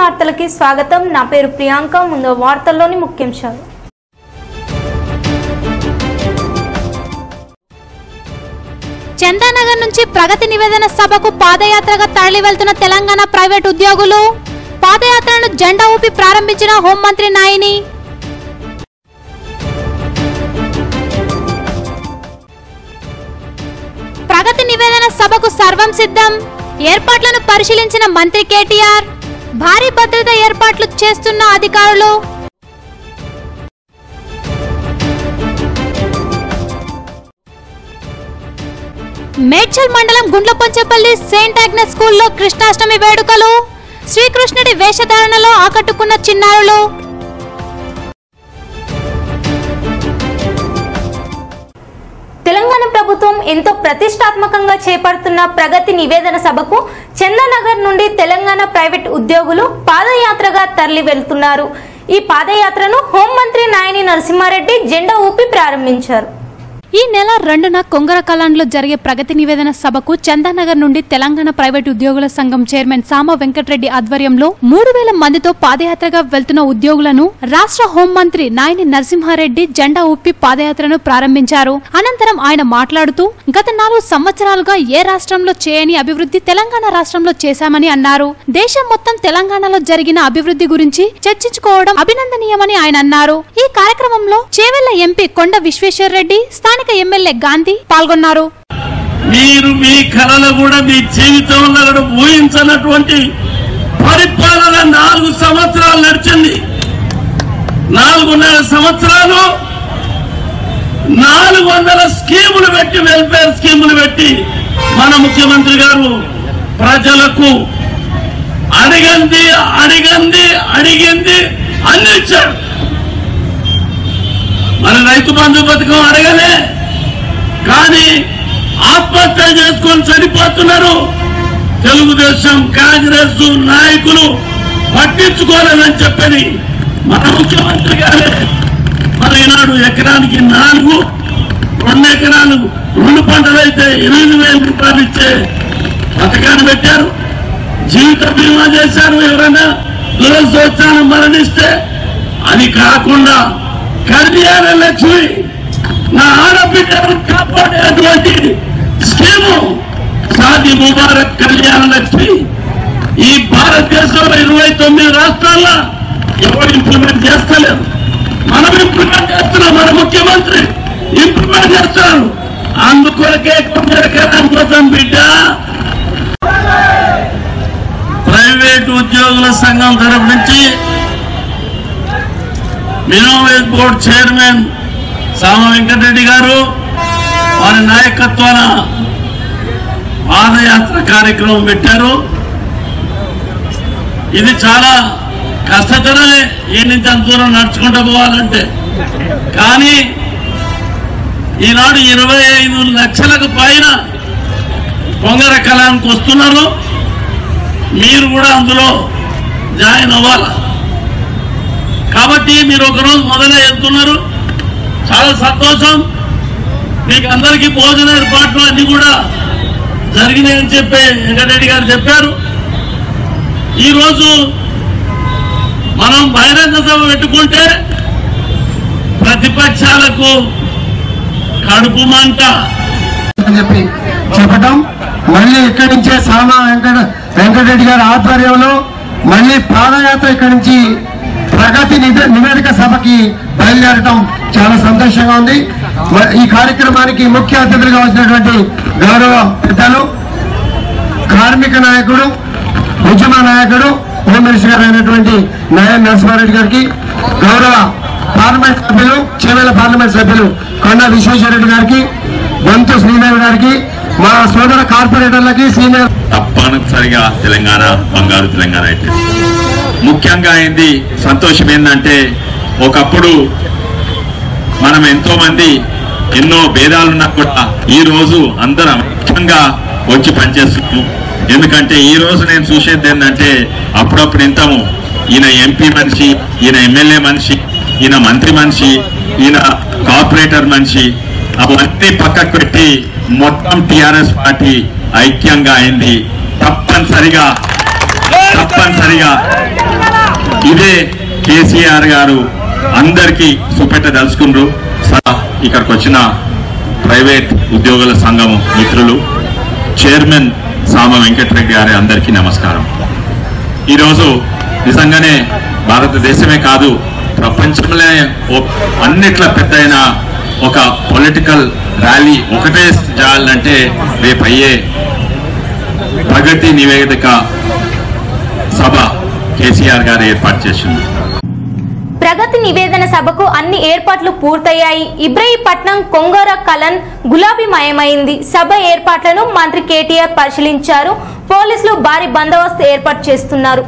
వార్తలకి స్వాగతం. నా పేరు ప్రియాంక. ముందు వార్తల్లోని ముఖ్యాంశాలు. చందానగర్ నుంచి ప్రగతి నివేదన సభకు పాదయాత్రగా తరలి వెళ్తున్న తెలంగాణ ప్రైవేట్ ఉద్యోగులు పాదయాత్రను జెండా ఊపి ప్రారంభించిన హోంమంత్రి నాయిని. ప్రగతి నివేదన సభకు సర్వం సిద్ధం. ఏర్పాట్లను పరిశీలించిన మంత్రి కేటీఆర్ భారీ భద్రత ఏర్పాట్లు చేస్తున్న అధికారులు. మేడ్చల్ మండలం గుండ్లపంచపల్లి సెయింట్ ఆగ్నెస్ స్కూల్లో కృష్ణాష్టమి వేడుకలు. శ్రీకృష్ణుడి వేషధారణలో ఆకట్టుకున్న చిన్నారులు. తెలంగాణ ప్రభుత్వం ఎంతో ప్రతిష్టాత్మకంగా చేపడుతున్న ప్రగతి నివేదన సభకు చందానగర్ నుండి తెలంగాణ ప్రైవేట్ ఉద్యోగులు పాదయాత్రగా తరలి వెళ్తున్నారు ఈ పాదయాత్రను హోంమంత్రి నాయని నరసింహారెడ్డి జెండా ఊపి ప్రారంభించారు. ఈ నెల రెండున కొంగర కలాన్లో జరిగే ప్రగతి నివేదన సభకు చందానగర్ నుండి తెలంగాణ ప్రైవేట్ ఉద్యోగుల సంఘం చైర్మన్ సామ వెంకటరెడ్డి ఆధ్వర్యంలో మూడు వేల మందితో పాదయాత్రగా వెళ్తున్న ఉద్యోగులను రాష్ట్ర హోంమంత్రి నాయని నరసింహారెడ్డి జెండా ఊపి పాదయాత్రను ప్రారంభించారు. అనంతరం ఆయన మాట్లాడుతూ గత నాలుగు సంవత్సరాలుగా ఏ రాష్ట్రంలో చేయని అభివృద్ధి తెలంగాణ రాష్ట్రంలో చేశామని అన్నారు. దేశం మొత్తం తెలంగాణలో జరిగిన అభివృద్ధి గురించి చర్చించుకోవడం అభినందనీయమని ఆయన అన్నారు. ఈ కార్యక్రమంలో చేవెళ్ళ ఎంపీ కొండ విశ్వేశ్వర్ రెడ్డి స్థానిక ఎమ్మెల్యే గాంధీ పాల్గొన్నారు. మీరు మీ కళలు కూడా మీ జీవితంలో కూడా ఊహించనటువంటి పరిపాలన నాలుగు సంవత్సరాలు నడిచింది. నాలుగున్నర సంవత్సరాలు నాలుగు వందల స్కీములు పెట్టి వెల్ఫేర్ స్కీములు పెట్టి మన ముఖ్యమంత్రి గారు ప్రజలకు అడిగంది అడిగంది అడిగింది అన్ని ఇచ్చాడు మన రైతు బంధు పథకం అడగలే కానీ ఆత్మహత్య చేసుకొని చనిపోతున్నారు. తెలుగుదేశం కాంగ్రెస్ నాయకులు పట్టించుకోలేదని చెప్పని మన ముఖ్యమంత్రి గారే మరి ఈనాడు ఎకరానికి నాలుగు రెండు ఎకరాలు రెండు పంటలు అయితే ఎనిమిది వేల రూపాయలు ఇచ్చే పథకాన్ని పెట్టారు. జీవిత బీమా చేశారు ఎవరైనా దురదృష్టవశానం మరణిస్తే అది కాకుండా కళ్యాణ లక్ష్మి నా ఆడబిడ్డను కాపాడేటువంటి స్కీము సాది ముబారక్ కళ్యాణ లక్ష్మి. ఈ భారతదేశంలో ఇరవై తొమ్మిది రాష్ట్రాల్లో ఎవరు ఇంప్లిమెంట్ చేస్తలేదు మనం ఇంప్లిమెంట్ చేస్తున్నాం మన ముఖ్యమంత్రి ఇంప్లిమెంట్ చేస్తున్నారు అందుకొరకే కొందరికరం కోసం బిడ్డ. ప్రైవేట్ ఉద్యోగుల సంఘం తరఫు నుంచి మినిమం బోర్డు చైర్మన్ సామ వెంకటరెడ్డి గారు వారి నాయకత్వాన పాదయాత్ర కార్యక్రమం పెట్టారు. ఇది చాలా కష్టతరమే. ఈ నుంచి అంత దూరం నడుచుకుంటూ పోవాలంటే. కానీ ఈనాడు ఇరవై ఐదు లక్షలకు పైన పొంగర కళానికి వస్తున్నారు. మీరు కూడా అందులో జాయిన్ అవ్వాలి? కాబట్టి మీరు ఒకరోజు మొదలై వెళ్తున్నారు చాలా సంతోషం. మీకు అందరికీ భోజన ఏర్పాట్లు అన్ని కూడా జరిగినాయని చెప్పి వెంకటరెడ్డి గారు చెప్పారు. ఈరోజు మనం బహిరంగ సభ పెట్టుకుంటే ప్రతిపక్షాలకు కడుపు మంట చెప్పి చెప్పటం. మళ్ళీ ఇక్కడి నుంచే సామా వెంకట వెంకటరెడ్డి గారి ఆధ్వర్యంలో మళ్ళీ పాదయాత్ర ఇక్కడి నుంచి ప్రగతి నివేదిక సభకి బయలుదేరటం చాలా సంతోషంగా ఉంది. ఈ కార్యక్రమానికి ముఖ్య అతిథులుగా వచ్చినటువంటి గౌరవ పెద్దలు కార్మిక నాయకుడు ఉద్యమ నాయకుడు హోమ్ మినిస్టర్ గారు అయినటువంటి నారాయణ నరసింహారెడ్డి గారికి గౌరవ పార్లమెంట్ సభ్యులు చేవేల పార్లమెంట్ సభ్యులు కొండ విశ్వేశ్వరరెడ్డి గారికి బంతు శ్రీదేవి గారికి మా సోదర కార్పొరేటర్లకి సీనియర్ తప్పనిసరిగా తెలంగాణ బంగారు తెలంగాణ అయితే. ముఖ్యంగా అయింది సంతోషం ఏంటంటే ఒకప్పుడు మనం ఎంతో మంది ఎన్నో భేదాలున్నా కూడా ఈ రోజు అందరం ముఖ్యంగా వచ్చి పనిచేస్తున్నాము. ఎందుకంటే ఈ రోజు నేను చూసేది ఏంటంటే అప్పుడప్పుడు ఇంతము ఈయన ఎంపీ మనిషి ఈయన ఎమ్మెల్యే మనిషి ఈయన మంత్రి మనిషి ఈయన కార్పొరేటర్ మనిషి అవన్నీ పక్కకు పెట్టి మొత్తం టిఆర్ఎస్ పార్టీ ఐక్యంగా అయింది. తప్పనిసరిగా తప్పనిసరిగా ఇదే కేసీఆర్ గారు అందరికీ చూపెట్టదలుచుకుండ్రు స- ఇక్కడికి వచ్చిన ప్రైవేట్ ఉద్యోగుల సంఘం మిత్రులు చైర్మన్ సామ వెంకటరెడ్డి గారి అందరికీ నమస్కారం. ఈరోజు నిజంగానే భారతదేశమే కాదు ప్రపంచంలో అన్నిట్ల పెద్దయిన ఒక పొలిటికల్ ర్యాలీ ఒకటే చేయాలంటే రేపు అయ్యే ప్రగతి నివేదిక సభ కేసీఆర్ గారు ఏర్పాటు చేసింది. ప్రగతి నివేదన సభకు అన్ని ఏర్పాట్లు పూర్తయ్యాయి. ఇబ్రహీపట్నం కొంగర కలన్ గులాబీమయమైంది. సభ ఏర్పాట్లను మంత్రి కేటీఆర్ పరిశీలించారు. పోలీసులు భారీ బందోబస్తు ఏర్పాటు చేస్తున్నారు.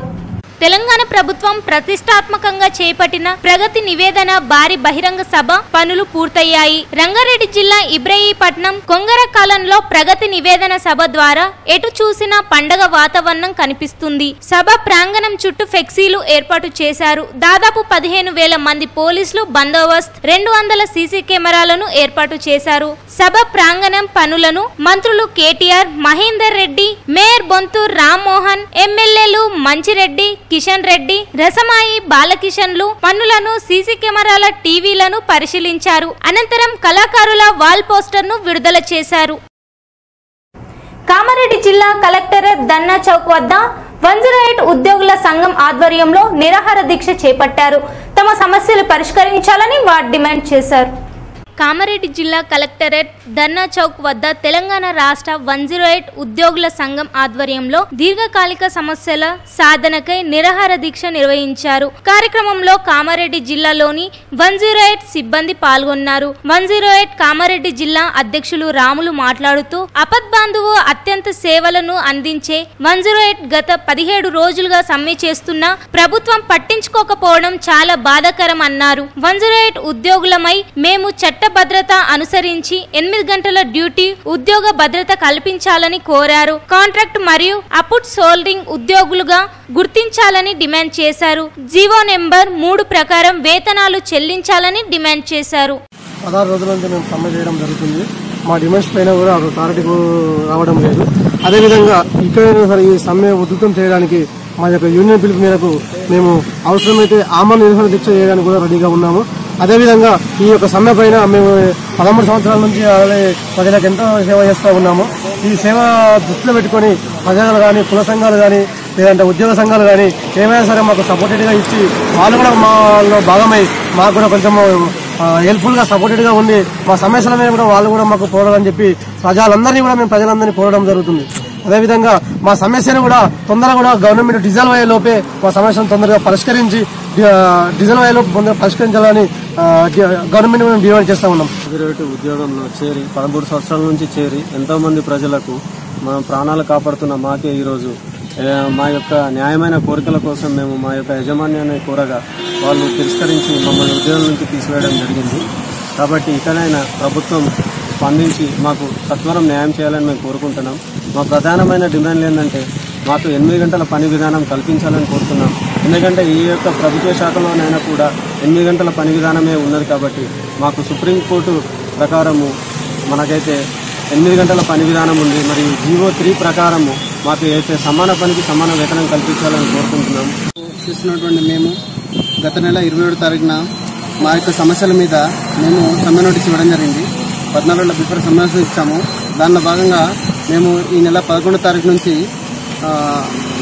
తెలంగాణ ప్రభుత్వం ప్రతిష్టాత్మకంగా చేపట్టిన ప్రగతి నివేదన భారీ బహిరంగ సభ పనులు పూర్తయ్యాయి. రంగారెడ్డి జిల్లా ఇబ్రహీపట్నం కొంగర కాలంలో ప్రగతి నివేదన సభ ద్వారా ఎటు చూసిన పండగ వాతావరణం కనిపిస్తుంది. సభ ప్రాంగణం చుట్టూ ఫ్లెక్సీలు ఏర్పాటు చేశారు. దాదాపు పదిహేను వేల మంది పోలీసులు బందోబస్త్ రెండు వందల సీసీ కెమెరాలను ఏర్పాటు చేశారు. సభ ప్రాంగణం పనులను మంత్రులు కేటీఆర్ మహేందర్ రెడ్డి మేయర్ బొంతూర్ రామ్మోహన్ ఎమ్మెల్యేలు మంచిరెడ్డి కిషన్ రెడ్డి రసమాయి బాలకిషన్లు పనులను సీసీ కెమెరాల టీవీలను పరిశీలించారు. అనంతరం కళాకారుల వాల్ పోస్టర్ను విడుదల చేశారు. కామారెడ్డి జిల్లా కలెక్టరేట్ దన్నా చౌక్ వద్ద వన్ జీరో ఎయిట్ ఉద్యోగుల సంఘం ఆధ్వర్యంలో నిరాహార దీక్ష చేపట్టారు. తమ సమస్యలు పరిష్కరించాలని వారు డిమాండ్ చేశారు. కామారెడ్డి జిల్లా కలెక్టరేట్ ధర్నా చౌక్ వద్ద తెలంగాణ రాష్ట్ర వన్ జీరో ఎయిట్ ఉద్యోగుల సంఘం ఆధ్వర్యంలో దీర్ఘకాలిక సమస్యల సాధనకై నిరాహార దీక్ష నిర్వహించారు. కార్యక్రమంలో కామారెడ్డి జిల్లాలోని వన్ జీరో ఎయిట్ సిబ్బంది పాల్గొన్నారు. వన్ జీరో ఎయిట్ కామారెడ్డి జిల్లా అధ్యక్షులు రాములు మాట్లాడుతూ అపద్బాంధువు అత్యంత సేవలను అందించే వన్ జీరో ఎయిట్ గత పదిహేడు రోజులుగా సమ్మె చేస్తున్న ప్రభుత్వం పట్టించుకోకపోవడం చాలా బాధాకరం అన్నారు. వన్ జీరో ఎయిట్ ఉద్యోగులమై మేము చట్టభద్రత అనుసరించి ఎనిమిది గంటల డ్యూటీ ఉద్యోగ భద్రత కల్పించాలని కోరారు. కాంట్రాక్ట్ మరియు అపుట్ సోల్డింగ్ ఉద్యోగులుగా గుర్తించాలని డిమాండ్ చేశారు. జీవో నెంబర్ మూడు ప్రకారం వేతనాలు చెల్లించాలని డిమాండ్ చేశారు. పదహారు రోజుల నుంచి మేము సమ్మె చేయడం జరుగుతుంది. మా డిమాండ్స్ పైన కూడా ఒక క్లారిటీకు రావడం లేదు. అదేవిధంగా ఇక్కడైనా సరే ఈ సమ్మె ఉధృతం చేయడానికి మా యొక్క యూనియన్ పిలుపు మేరకు మేము అవసరమైతే ఆమరణ నిరసన దీక్ష చేయడానికి కూడా రెడీగా ఉన్నాము. అదేవిధంగా ఈ యొక్క సమ్మె పైన మేము పదమూడు సంవత్సరాల నుంచి అలాగే ప్రజలకు ఎంతో సేవ చేస్తూ ఉన్నాము. ఈ సేవ దృష్టిలో పెట్టుకొని ప్రజలు కానీ కుల సంఘాలు కానీ లేదంటే ఉద్యోగ సంఘాలు కానీ ఏమైనా సరే మాకు సపోర్టెడ్గా ఇచ్చి వాళ్ళు కూడా మాలో భాగమై మాకు కూడా కొంచెం హెల్ప్ఫుల్గా సపోర్టెడ్గా ఉండి మా సమస్యల మీద కూడా వాళ్ళు కూడా మాకు పోరాడని చెప్పి ప్రజలందరినీ కూడా మేము ప్రజలందరినీ పోరాడడం జరుగుతుంది. అదేవిధంగా మా సమస్యను కూడా తొందరగా కూడా గవర్నమెంట్ డిజాల్వ్ అయ్యే లోపే మా సమస్యను తొందరగా పరిష్కరించి డిజాల్వ్ అయ్యే లోపు తొందరగా పరిష్కరించాలని గవర్నమెంట్ మేము డిమాండ్ చేస్తా ఉన్నాం. ప్రైవేటు ఉద్యోగంలో చేరి పదమూడు సంవత్సరాల నుంచి చేరి ఎంతో మంది ప్రజలకు మనం ప్రాణాలు కాపాడుతున్న మాకే ఈరోజు మా యొక్క న్యాయమైన కోరికల కోసం మేము మా యొక్క యజమాన్యాన్ని కోరగా వాళ్ళు తిరస్కరించి మమ్మల్ని ఉద్యోగం నుంచి తీసివేయడం జరిగింది. కాబట్టి ఇకనైనా ప్రభుత్వం స్పందించి మాకు సత్వరం న్యాయం చేయాలని మేము కోరుకుంటున్నాం. మా ప్రధానమైన డిమాండ్లు ఏంటంటే మాకు ఎనిమిది గంటల పని విధానం కల్పించాలని కోరుతున్నాం. ఎందుకంటే ఈ యొక్క ప్రభుత్వ శాఖలోనైనా కూడా ఎనిమిది గంటల పని విధానమే ఉన్నది కాబట్టి మాకు సుప్రీంకోర్టు ప్రకారము మనకైతే ఎనిమిది గంటల పని విధానం ఉంది. మరియు జీవో త్రీ ప్రకారము మాకు అయితే సమాన పనికి సమాన వేతనం కల్పించాలని కోరుకుంటున్నాం. చూసినటువంటి మేము గత నెల ఇరవై ఏడు తారీఖున మా యొక్క సమస్యల మీద మేము సమ్మె నోటీస్ ఇవ్వడం జరిగింది. పద్నాలుగులో రోజుల సమ్మేళనం ఇచ్చాము. దానిలో భాగంగా మేము ఈ నెల పదకొండో తారీఖు నుంచి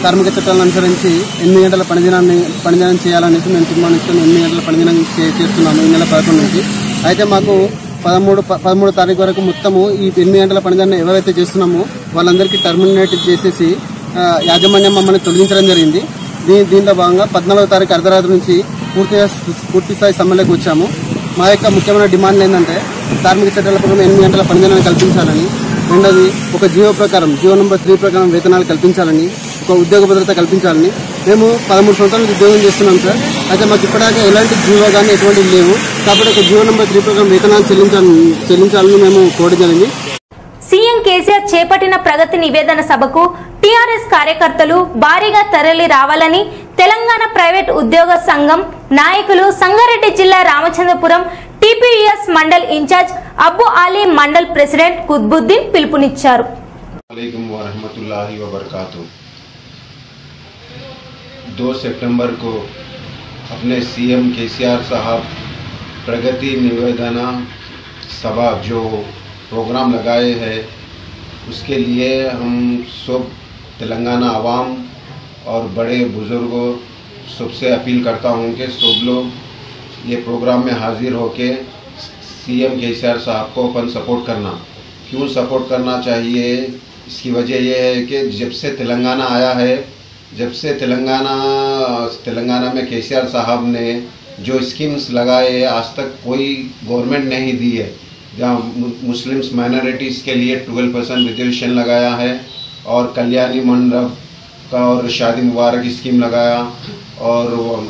కార్మిక చట్టాలను అనుసరించి ఎనిమిది గంటల పనిదినాన్ని పనిదినం చేయాలనేసి మేము తీర్మానించుకొని ఎనిమిది గంటల పనిదినం చే- చేస్తున్నాము ఈ నెల పదకొండు నుంచి. అయితే మాకు పదమూడు పదమూడు తారీఖు వరకు మొత్తము ఈ ఎనిమిది గంటల పనిదాన్ని ఎవరైతే చేస్తున్నామో వాళ్ళందరికీ టర్మినేట్ చేసేసి యాజమాన్యం మమ్మల్ని తొలగించడం జరిగింది. దీని దీంట్లో భాగంగా పద్నాలుగో తారీఖు అర్ధరాత్రి నుంచి పూర్తిగా పూర్తి స్థాయి సమ్మెలకు వచ్చాము. మా యొక్క ముఖ్యమైన డిమాండ్లు ఏంటంటే కార్మిక చట్టాల ప్రకారం ఎనిమిది గంటల పనిదినాన్ని కల్పించాలని. రెండోది ఒక జియో ప్రకారం జీవో నెంబర్ త్రీ ప్రకారం వేతనాలు కల్పించాలని ఒక ఉద్యోగ భద్రత కల్పించాలని. మేము పదమూడు సంవత్సరాలు ఉద్యోగం చేస్తున్నాం సార్. అయితే మాకు ఇప్పటిదాకా ఎలాంటి జీవో కానీ ఎటువంటివి లేవు. కాబట్టి ఒక జియో నెంబర్ త్రీ ప్రకారం వేతనాలు చెల్లించాలని చెల్లించాలని మేము కోరడం జరిగింది. సీఎం కేసీఆర్ చేపట్టిన ప్రగతి నివేదన సభకు టీఆర్ఎస్ కార్యకర్తలు భారీగా తరలి రావాలని తెలంగాణ ప్రైవేట్ ఉద్యోగ సంఘం నాయకులు సంగారెడ్డి జిల్లా Ramachandrapuram TPS mandal incharge Abbu Ali mandal president Qutbuddin పిలుపునిచ్చారు वालेकुम वरहमतुल्लाहि वबरकातुह दो सितंबर को अपने सीएम केसीआर साहब प्रगति निवेदना सभा जो प्रोग्राम लगाए हैं उसके लिए हम सब तेलंगाना आवाम और बड़े बुज़ुर्गों सबसे अपील करता हूँ कि सब लोग ये प्रोग्राम में हाजिर होके सीएम केसीआर साहब को अपन सपोर्ट करना। क्यों सपोर्ट करना चाहिए? इसकी वजह यह है कि जब से तेलंगाना आया है, जब से तेलंगाना तेलंगाना में केसीआर साहब ने जो स्कीम्स लगाए, आज तक कोई गवर्नमेंट नहीं दी है। जहाँ मुस्लिम्स माइनॉरिटीज़ के लिए 12 परसेंट रिजर्वेशन लगाया है और कल्याणी मंडप का और शादी मुबारक स्कीम लगाया और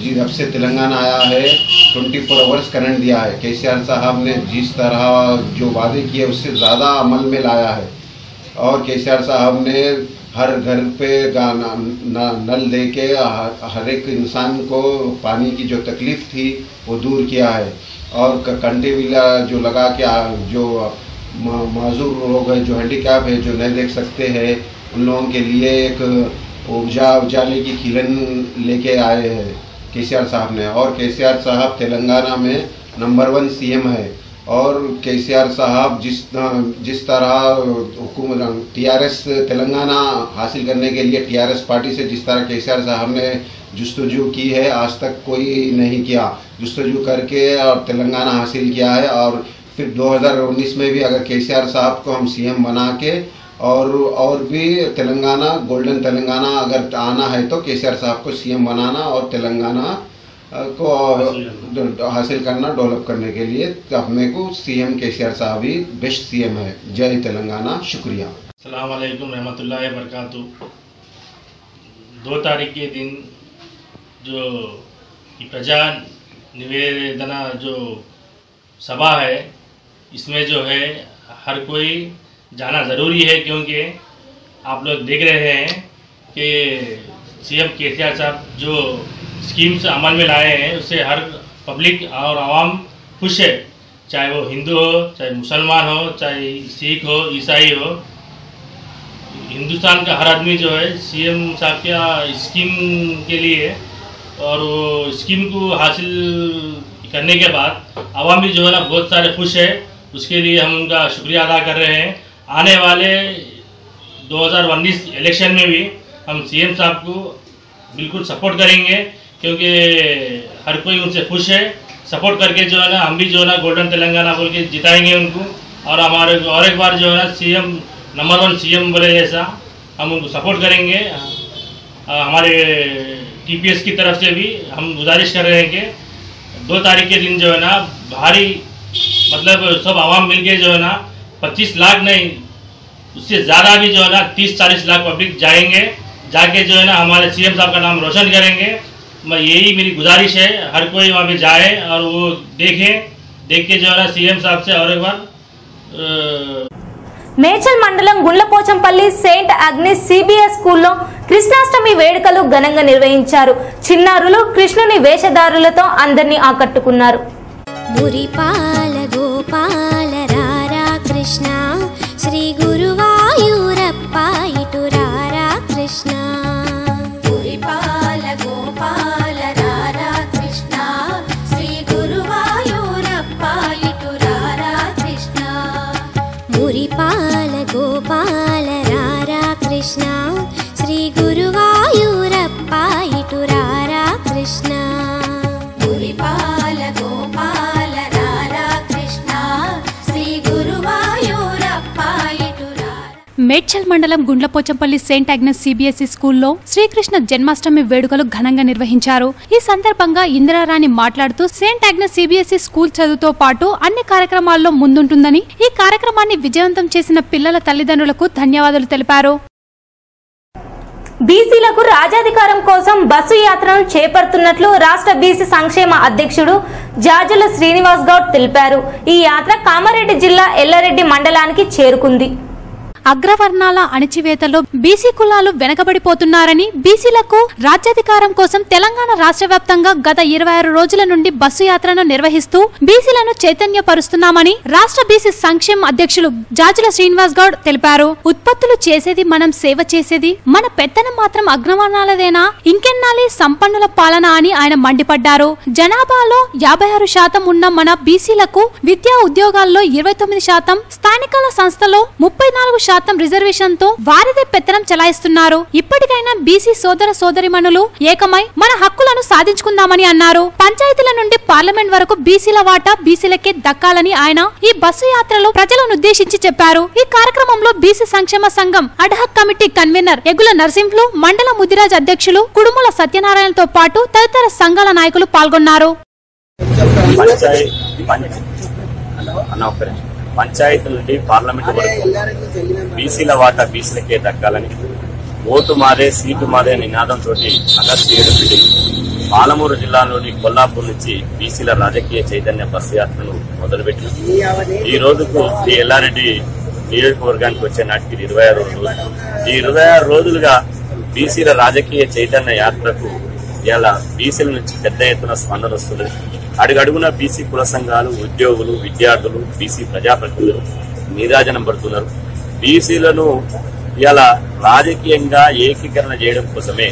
जी जब से तेलंगाना आया है, 24 फोर आवर्स करंट दिया है। केसीआर साहब ने जिस तरह जो वादे किए, उससे ज़्यादा अमल में लाया है। और केसीआर साहब ने हर घर पे न- नल दे के हर एक इंसान को पानी की जो तकलीफ़ थी, वो दूर किया है। और क- कंटे विला जो लगा के जो माजूर लोग हैं, जो हैंडीकैप है, जो नहीं देख सकते हैं उन लोगों के लिए एक ऊर्जा उजाले की किरण लेके आए हैं, केसीआर साहब ने। और केसीआर साहब तेलंगाना में नंबर वन सीएम है। और केसीआर साहब जिस जिस तरह हुकूमत टीआरएस तेलंगाना हासिल करने के लिए टीआरएस पार्टी से जिस तरह केसीआर साहब ने जस्तजू की है, आज तक कोई नहीं किया। जस्तजू करके और तेलंगाना हासिल किया है। और फिर 2019 में भी अगर केसीआर साहब को हम सीएम बना के और और भी तेलंगाना गोल्डन तेलंगाना अगर आना है तो केसीआर साहब को सीएम बनाना और तेलंगाना को हासिल करना। डेवलप करने के लिए। अपने को सीएम केसीआर साहब ही बेस्ट सीएम है। जय तेलंगाना। शुक्रिया। वालेकुम रहमतुल्लाहि वबरकातु दो तारीख के दिन जो प्रजा निवेदना जो सभा है इसमें जो है हर कोई जाना ज़रूरी है क्योंकि आप लोग देख रहे हैं कि सीएम केसीआर साहब जो स्कीम्स अमल में लाए हैं, उससे हर पब्लिक और आवाम खुश है। चाहे वो हिंदू हो, चाहे मुसलमान हो, चाहे सिख हो, ईसाई हो। हिंदुस्तान का हर आदमी जो है सीएम साहब का स्कीम के लिए और वो स्कीम को हासिल करने के बाद आवाम भी जो है ना बहुत सारे खुश है। उसके लिए हम उनका शुक्रिया अदा कर रहे हैं। आने वाले 2019 इलेक्शन में भी हम सीएम साहब को बिल्कुल सपोर्ट करेंगे, क्योंकि हर कोई उनसे खुश है। सपोर्ट करके जो है ना, हम भी जो है ना गोल्डन तेलंगाना बोल के जिताएँगे उनको। और हमारे और एक बार जो है ना सीएम नंबर वन सीएम बोले जैसा, हम उनको सपोर्ट करेंगे। हमारे टीपीएस की तरफ़ से भी हम गुजारिश कर रहे हैं कि दो तारीख के दिन जो है ना, भारी मतलब सब आवाम मिलके जो है ना पच्चीस लाख नहीं उससे ज़्यादा भी जो है ना तीस चालीस लाख पब्लिक जाएंगे जाके जो है ना हमारे सीएम साहब का नाम रोशन करेंगे मैं यही मेरी गुजारिश है हर कोई वहाँ पे जाए और वो देखे देख के जो है ना सीएम साहब से और एक बार अ, మేచల్ మండలం గుండ్లపోచంపల్లి సెయింట్ అగ్నిస్ సిబిఎస్ స్కూల్లో కృష్ణాష్టమి వేడుకలు ఘనంగా నిర్వహించారు చిన్నారులు కృష్ణుని వేషధారులతో అందరినీ ఆకట్టుకున్నారు Krishna. మేడ్చల్ మండలం గుండ్లపోచంపల్లి సెయింట్ అగ్నస్ సిబిఎస్ఈ స్కూల్లో శ్రీకృష్ణ జన్మాష్టమి వేడుకలు ఘనంగా నిర్వహించారు. ఈ సందర్భంగా ఇందిరారాణి మాట్లాడుతూ సెయింట్ అగ్నస్ సిబిఎస్ఈ స్కూల్ చదువుతో పాటు అన్ని కార్యక్రమాల్లో ముందుంటుందని ఈ కార్యక్రమాన్ని విజయవంతం చేసిన పిల్లల తల్లిదండ్రులకు ధన్యవాదాలు తెలిపారు. బీసీలకు రాజాధికారం కోసం బస్సు యాత్రను చేపడుతున్నట్లు రాష్ట్ర బీసీ సంక్షేమ అధ్యక్షుడు జాజుల శ్రీనివాస్ గౌడ్ తెలిపారు. ఈ యాత్ర కామారెడ్డి జిల్లా ఎల్లారెడ్డి మండలానికి చేరుకుంది. అగ్రవర్ణాల అణిచివేతలో బీసీ కులాలు వెనకబడిపోతున్నారని బీసీలకు రాజ్యాధికారం కోసం తెలంగాణ రాష్ట్ర వ్యాప్తంగా గత ఇరవై ఆరు రోజుల నుండి బస్సు యాత్రను నిర్వహిస్తూ బీసీలను చైతన్యపరుస్తున్నామని రాష్ట్ర బీసీ సంక్షేమ అధ్యక్షులు జాజుల శ్రీనివాస్ గౌడ్ తెలిపారు. ఉత్పత్తులు చేసేది మనం సేవ చేసేది మన పెత్తనం మాత్రం అగ్రవర్ణాలదేనా? ఇంకెన్నాలి సంపన్నుల పాలన అని ఆయన మండిపడ్డారు. జనాభాలో యాభై ఆరు శాతం ఉన్న మన బీసీలకు విద్యా ఉద్యోగాల్లో ఇరవై తొమ్మిది శాతం స్థానికాల సంస్థలో ముప్పై నాలుగు శాతం రిజర్వేషన్తో వారిదే పెత్తనం చెలాయిస్తున్నారు. ఇప్పటికైనా బీసీ సోదర సోదరిమణులు ఏకమై మన హక్కులను సాధించుకుందామని అన్నారు. పంచాయతీల నుండి పార్లమెంట్ వరకు బీసీల వాటా బీసీలకే దక్కాలని ఆయన ఈ బస్సు యాత్రలో ప్రజలను ఉద్దేశించి చెప్పారు. ఈ కార్యక్రమంలో బీసీ సంక్షేమ సంఘం ad hoc committee convener Egula Narasimhulu మండల ముదిరాజ్ అధ్యక్షులు కుడుముల సత్యనారాయణతో పాటు తదితర సంఘాల నాయకులు పాల్గొన్నారు. పంచాయతీ నుండి పార్లమెంట్ వరకు బీసీల వాటా బీసీలకే దక్కాలని ఓటు మాదే సీటు మాదే నినాదంతో ఆగస్టు ఏడు నుండి పాలమూరు జిల్లాలోని కొల్లాపూర్ నుంచి బీసీల రాజకీయ చైతన్య బస్సు యాత్రను మొదలుపెట్టింది. ఈ రోజుకు శ్రీ ఎల్లారెడ్డి నియోజకవర్గానికి వచ్చే నాటికి ఇరవై ఆరు రోజులు ఈ ఇరవై ఆరు రోజులుగా బీసీల రాజకీయ చైతన్య యాత్రకు ఇలా బీసీల నుంచి పెద్ద ఎత్తున స్పందన వస్తుంది. అడుగడుగున బీసీ కుల సంఘాలు ఉద్యోగులు విద్యార్థులు బీసీ ప్రజాప్రతినిధులు నీరాజనం పడుతున్నారు. బీసీలను ఇలా రాజకీయంగా ఏకీకరణ చేయడం కోసమే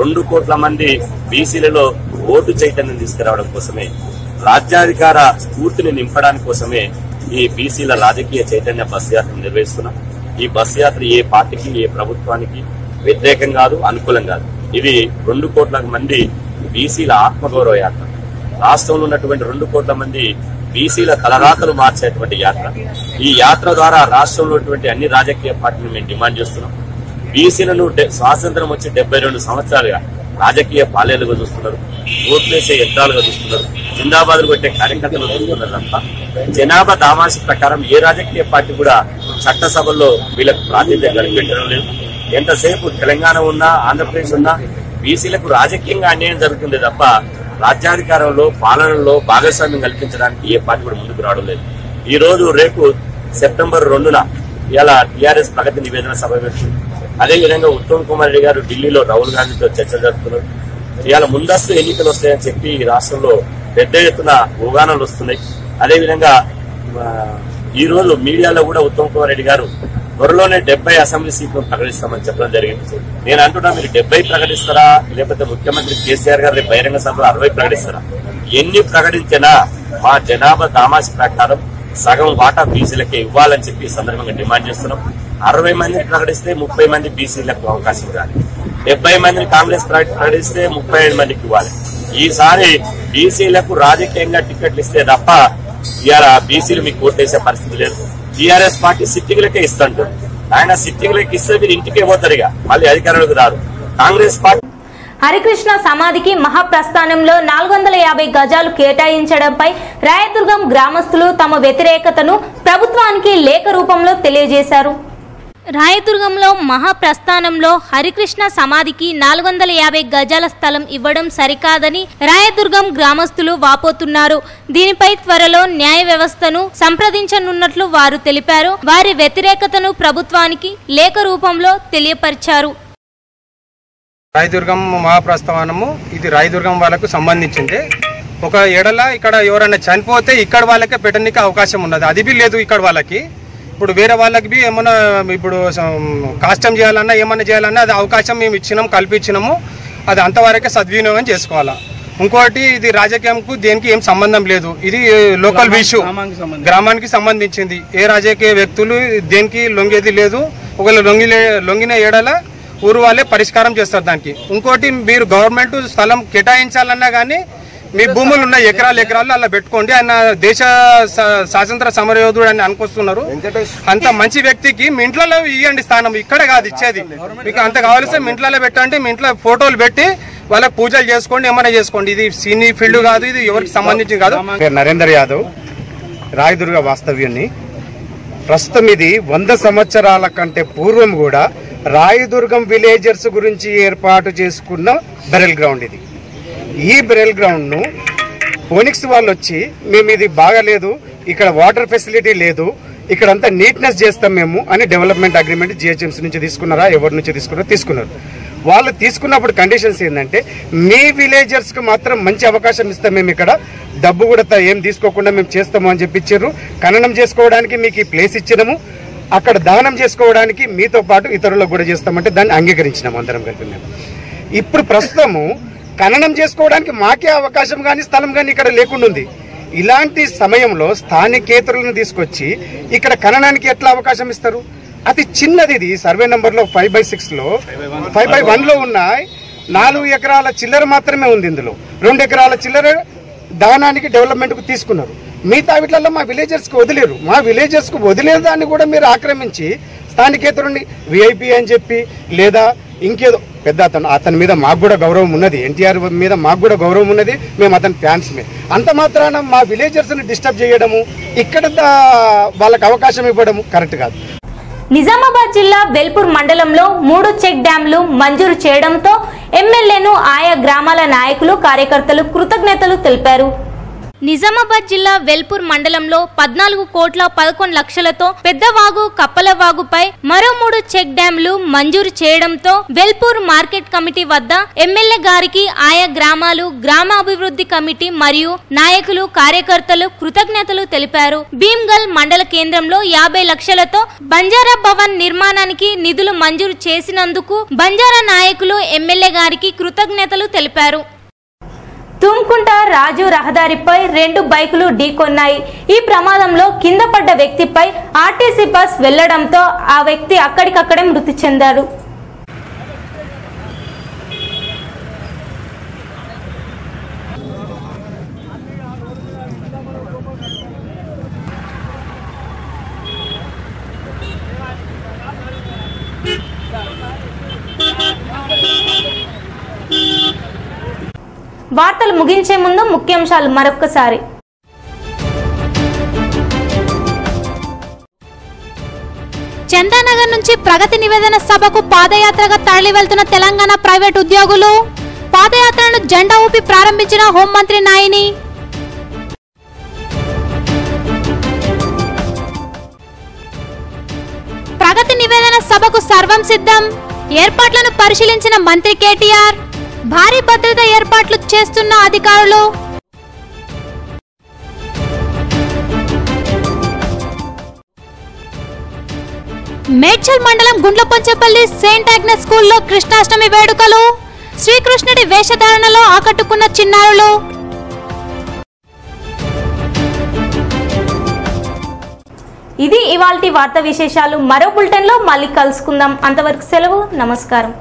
రెండు కోట్ల మంది బీసీలలో ఓటు చైతన్యం తీసుకురావడం కోసమే రాజ్యాధికార స్ఫూర్తిని నింపడానికి కోసమే ఈ బీసీల రాజకీయ చైతన్య బస్ యాత్ర నిర్వహిస్తున్నాం. ఈ బస్ యాత్ర ఏ పార్టీకి ఏ ప్రభుత్వానికి వ్యతిరేకం కాదు అనుకూలం కాదు. ఇది రెండు కోట్ల మంది బీసీల ఆత్మగౌరవ యాత్ర. రాష్ట్రంలో ఉన్నటువంటి రెండు కోట్ల మంది బీసీల తలరాతలు మార్చేటువంటి యాత్ర. ఈ యాత్ర ద్వారా రాష్ట్రంలో ఉన్నటువంటి అన్ని రాజకీయ పార్టీలు మేము డిమాండ్ చేస్తున్నాం. బీసీలను స్వాతంత్రం వచ్చి డెబ్బై రెండు సంవత్సరాలుగా రాజకీయ పాలేలుగా చూస్తున్నారు. ఓట్లేసే యంత్రాలుగా చూస్తున్నారు. జిందాబాద్ కొట్టే కార్యకర్తలు చూస్తున్నారంతా. జనాభా దామాసి ప్రకారం ఏ రాజకీయ పార్టీ కూడా చట్టసభల్లో వీళ్ళకు ప్రాతినిధ్యం కనిపెట్టడం లేదు. ఎంతసేపు తెలంగాణ ఉన్నా ఆంధ్రప్రదేశ్ ఉన్నా బీసీలకు రాజకీయంగా అన్యాయం జరుగుతుంది తప్ప రాజ్యాధికారంలో పాలనలో భాగస్వామ్యం కల్పించడానికి ఏ పార్టీ కూడా ముందుకు రావడం లేదు. ఈ రోజు రేపు సెప్టెంబర్ రెండున ఇలా టీఆర్ఎస్ ప్రగతి నివేదన సభ పెడుతుంది. అదేవిధంగా ఉత్తమ్ కుమార్ రెడ్డి గారు ఢిల్లీలో రాహుల్ గాంధీతో చర్చ జరుపుతున్నారు. ఇవాళ ముందస్తు ఎన్నికలు వస్తాయని చెప్పి ఈ రాష్ట్రంలో పెద్ద ఎత్తున ఊగానాలు వస్తున్నాయి. అదేవిధంగా ఈ రోజు మీడియాలో కూడా ఉత్తమ్ కుమార్ రెడ్డి గారు త్వరలోనే డెబ్బై అసెంబ్లీ సీట్లు ప్రకటిస్తామని చెప్పడం జరిగింది. నేను అంటున్నా మీరు డెబ్బై ప్రకటిస్తారా? లేకపోతే ముఖ్యమంత్రి కేసీఆర్ గారు బహిరంగ సభలో అరవై ప్రకటిస్తారా? ఎన్ని ప్రకటించినా మా జనాభా దామాసి ప్రకారం సగం వాటా బీసీలకే ఇవ్వాలని చెప్పి సందర్భంగా డిమాండ్ చేస్తున్నాం. అరవై మందిని ప్రకటిస్తే ముప్పై మంది బీసీలకు అవకాశం ఇవ్వాలి. డెబ్బై మందిని కాంగ్రెస్ ప్రకటిస్తే ముప్పై ఐదు మందికి ఇవ్వాలి. ఈసారి బీసీలకు రాజకీయంగా టికెట్లు ఇస్తే తప్ప ఇవాళ బీసీలు మీకు ఓటేసే పరిస్థితి లేదు. టీఆర్ఎస్ పార్టీ సిట్టింగ్లకే ఇస్తుంటారు ఆయన సిట్టింగ్లకి ఇస్తే మీరు ఇంటికే పోతారు ఇక. మళ్ళీ అధికారులకు రారు. కాంగ్రెస్ పార్టీ హరికృష్ణ సమాధికి మహాప్రస్థానంలో నాలుగు వందల యాభై గజాలు కేటాయించడంపై రాయదుర్గం గ్రామస్తులు తమ వ్యతిరేకతను ప్రభుత్వానికి లేఖ రూపంలో తెలియజేశారు. రాయదుర్గంలో మహాప్రస్థానంలో హరికృష్ణ సమాధికి నాలుగు వందల యాభై గజాల స్థలం ఇవ్వడం సరికాదని రాయదుర్గం గ్రామస్తులు వాపోతున్నారు. దీనిపై త్వరలో న్యాయ వ్యవస్థను సంప్రదించనున్నట్లు వారు తెలిపారు. వారి వ్యతిరేకతను ప్రభుత్వానికి లేఖ రూపంలో తెలియపరిచారు. రాయదుర్గం మహాప్రస్థానము ఇది రాయదుర్గం వాళ్ళకు సంబంధించింది. ఒక ఎడల ఇక్కడ ఎవరైనా చనిపోతే ఇక్కడ వాళ్ళకే పెట్టడానికి అవకాశం ఉన్నది. అది లేదు ఇక్కడ వాళ్ళకి. ఇప్పుడు వేరే వాళ్ళకి బి ఏమన్నా ఇప్పుడు కాస్టమ్ చేయాలన్నా ఏమన్నా చేయాలన్నా అది అవకాశం మేము ఇచ్చినాం కల్పించినాము. అది అంతవరకే సద్వినియోగం చేసుకోవాలా. ఇంకోటి ఇది రాజకీయంకు దేనికి ఏం సంబంధం లేదు. ఇది లోకల్ ఇష్యూ. గ్రామానికి సంబంధించింది. ఏ రాజకీయ వ్యక్తులు దేనికి లొంగేది లేదు. ఒకవేళ లొంగి లొంగిన ఏడల ఊరు వాళ్ళే పరిష్కారం చేస్తారు దానికి. ఇంకోటి మీరు గవర్నమెంట్ స్థలం కేటాయించాలన్నా కానీ మీ భూములు ఉన్న ఎకరాలు ఎకరాలు అలా పెట్టుకోండి. ఆయన దేశ స్వాతంత్ర సమరయోధుడు అని అనుకొస్తున్నారు. అంత మంచి వ్యక్తికి మీ ఇంట్లో ఇవ్వండి స్థానం ఇక్కడ కాదు ఇచ్చేది. మీకు అంత కావాల్సి మీ ఇంట్లో పెట్టండి మీ ఇంట్లో ఫోటోలు పెట్టి వాళ్ళకి పూజలు చేసుకోండి ఏమైనా చేసుకోండి. ఇది సినీ ఫీల్డ్ కాదు ఇది ఎవరికి సంబంధించింది కాదు. నరేందర్ యాదవ్ రాయదుర్గ వాస్తవ్యుని ప్రస్తుతం ఇది వంద సంవత్సరాల కంటే పూర్వం కూడా రాయదుర్గం విలేజర్స్ గురించి ఏర్పాటు చేసుకున్న బెరల్ గ్రౌండ్ ఇది. ఈ బెరల్ గ్రౌండ్ను ఫోనిక్స్ వాళ్ళు వచ్చి మేము ఇది బాగాలేదు ఇక్కడ వాటర్ ఫెసిలిటీ లేదు ఇక్కడంతా నీట్నెస్ చేస్తాం మేము అని డెవలప్మెంట్ అగ్రిమెంట్ జిహెచ్ఎంసీ నుంచి తీసుకున్నారా ఎవరి నుంచి తీసుకున్నారో తీసుకున్నారు. వాళ్ళు తీసుకున్నప్పుడు కండిషన్స్ ఏంటంటే మీ విలేజర్స్కి మాత్రం మంచి అవకాశం ఇస్తాం మేము ఇక్కడ డబ్బు కూడా ఏం తీసుకోకుండా మేము చేస్తాము అని చెప్పి ఇచ్చారు ఖననం చేసుకోవడానికి మీకు ఈ ప్లేస్ ఇచ్చినాము. అక్కడ దహనం చేసుకోవడానికి మీతో పాటు ఇతరులకు కూడా చేస్తామంటే దాన్ని అంగీకరించినాము అందరం కలిపి మేము. ఇప్పుడు ప్రస్తుతము ఖననం చేసుకోవడానికి మాకే అవకాశం కానీ స్థలం కానీ ఇక్కడ లేకుండా ఉంది ఇలాంటి సమయంలో స్థానికేతరులను తీసుకొచ్చి ఇక్కడ ఖననానికి ఎట్లా అవకాశం ఇస్తారు? అతి చిన్నది ఇది. సర్వే నెంబర్లో ఫైవ్ బై సిక్స్లో ఫైవ్ బై వన్లో ఉన్న నాలుగు ఎకరాల చిల్లర మాత్రమే ఉంది ఇందులో. రెండు ఎకరాల చిల్లర దానానికి డెవలప్మెంట్కు తీసుకున్నారు. మిగతా వీటిలలో మా విలేజర్స్కి వదిలేరు. మా విలేజర్స్కు వదిలేదాన్ని వదిలేని దాన్ని కూడా మీరు ఆక్రమించి స్థానికేతరుని విఐపి అని చెప్పి లేదా ఇంకేదో పెద్ద అతను అతని మీద మాకు కూడా గౌరవం ఉన్నది. ఎన్టీఆర్ మీద మాకు కూడా గౌరవం ఉన్నది. మేము అతని ఫ్యాన్స్మే అంత మాత్రాన మా విలేజర్స్ని డిస్టర్బ్ చేయడము ఇక్కడ వాళ్ళకి అవకాశం ఇవ్వడము కరెక్ట్ కాదు. నిజామాబాద్ జిల్లా వెల్పూర్ మండలంలో మూడు చెక్ డ్యాంలు మంజూరు చేయడంతో ఎమ్మెల్యేను ఆయా గ్రామాల నాయకులు కార్యకర్తలు కృతజ్ఞతలు తెలిపారు. నిజామాబాద్ జిల్లా వెల్పూర్ మండలంలో పద్నాలుగు కోట్ల పదకొండు లక్షలతో పెద్దవాగు కప్పలవాగుపై మరో మూడు చెక్ డ్యాంలు మంజూరు చేయడంతో వెల్పూర్ మార్కెట్ కమిటీ వద్ద ఎమ్మెల్యే గారికి ఆయా గ్రామాలు గ్రామాభివృద్ధి కమిటీ మరియు నాయకులు కార్యకర్తలు కృతజ్ఞతలు తెలిపారు. భీమ్గల్ మండల కేంద్రంలో యాభై లక్షలతో బంజారా భవన్ నిర్మాణానికి నిధులు మంజూరు చేసినందుకు బంజారా నాయకులు ఎమ్మెల్యే గారికి కృతజ్ఞతలు తెలిపారు. తుమ్కుంట రాజు రహదారిపై రెండు బైకులు ఢీకొన్నాయి. ఈ ప్రమాదంలో కింద పడ్డ వ్యక్తిపై ఆర్టీసీ బస్ వెళ్ళడంతో ఆ వ్యక్తి అక్కడికక్కడే మృతి చెందాడు. వార్తలు ముగించే ముందు ముఖ్యాంశాలు మరొక్కసారి. చందానగర్ నుంచి ప్రగతి నివేదన సభకు పాదయాత్రగా తరలి వెళ్తున్న తెలంగాణ ప్రైవేట్ ఉద్యోగులు పాదయాత్రను జెండా ఊపి ప్రారంభించిన హోంమంత్రి నాయిని. ప్రగతి నివేదన సభకు సర్వం సిద్ధం. ఏర్పాట్లను పరిశీలించిన మంత్రి కేటీఆర్ భారీ భద్రత ఏర్పాట్లు చేస్తున్న అధికారులు. మేడ్చల్ మండలం గుండ్లపంచపల్లి సెయింట్ ఆగ్నెస్ స్కూల్లో కృష్ణాష్టమి వేడుకలు. శ్రీకృష్ణుడి వేషధారణలో ఆకట్టుకున్న చిన్నారులు. ఇది ఇవాల్టి వార్త విశేషాలు. మరో బులెటిన్లో మళ్ళీ కలుసుకుందాం. అంతవరకు సెలవు. నమస్కారం.